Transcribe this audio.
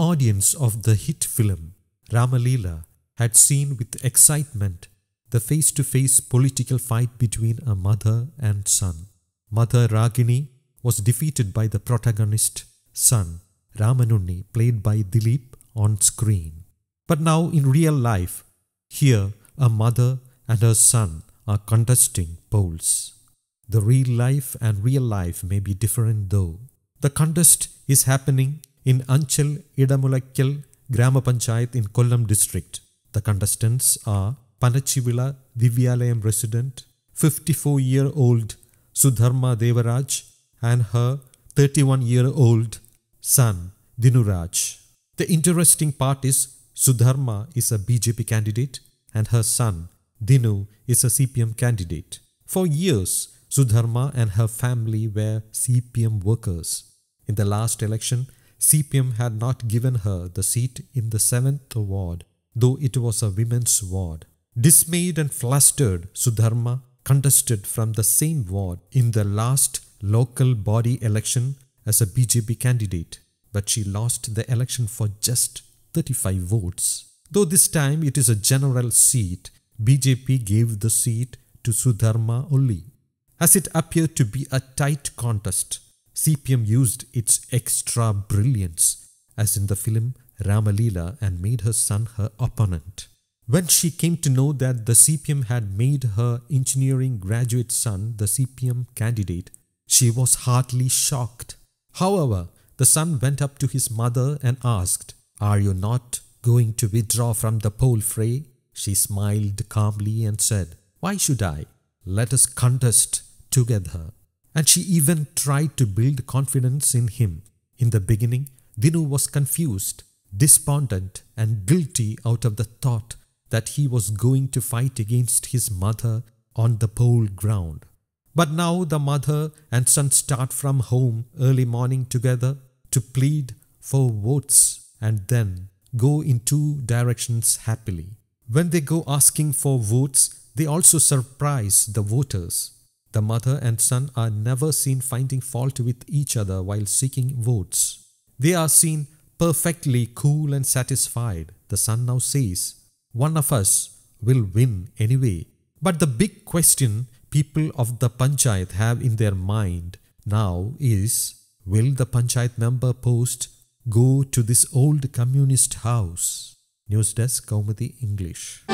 Audience of the hit film Ramaleela had seen with excitement the face to face political fight between a mother and son. Mother Ragini was defeated by the protagonist son Ramanunni, played by Dileep on screen. But now, in real life, here a mother and her son are contesting polls. The real life and real life may be different though. The contest is happening in Anchal Idamulakkal Grama Panchayat in Kollam district. The contestants are Panachivila Divyalayam resident, 54 year old Sudharma Devaraj and her 31 year old son Dinuraj. The interesting part is Sudharma is a BJP candidate and her son Dinu is a CPM candidate. For years, Sudharma and her family were CPM workers. In the last election, CPM had not given her the seat in the 7th ward, though it was a women's ward. Dismayed and flustered, Sudharma contested from the same ward in the last local body election as a BJP candidate, but she lost the election for just 35 votes. Though this time it is a general seat, BJP gave the seat to Sudharma only. As it appeared to be a tight contest, CPM used its extra brilliance, as in the film Ramaleela, and made her son her opponent. When she came to know that the CPM had made her engineering graduate son the CPM candidate, she was heartily shocked. However, the son went up to his mother and asked, Are you not going to withdraw from the poll fray? She smiled calmly and said, Why should I? Let us contest together. And she even tried to build confidence in him. In the beginning, Dinu was confused, despondent, and guilty out of the thought that he was going to fight against his mother on the poll ground. But now the mother and son start from home early morning together to plead for votes and then go in two directions happily. When they go asking for votes, they also surprise the voters. The mother and son are never seen finding fault with each other while seeking votes. They are seen perfectly cool and satisfied. The son now says, One of us will win anyway. But the big question people of the panchayat have in their mind now is Will the panchayat member post go to this old communist house? News Desk Kaumudy English.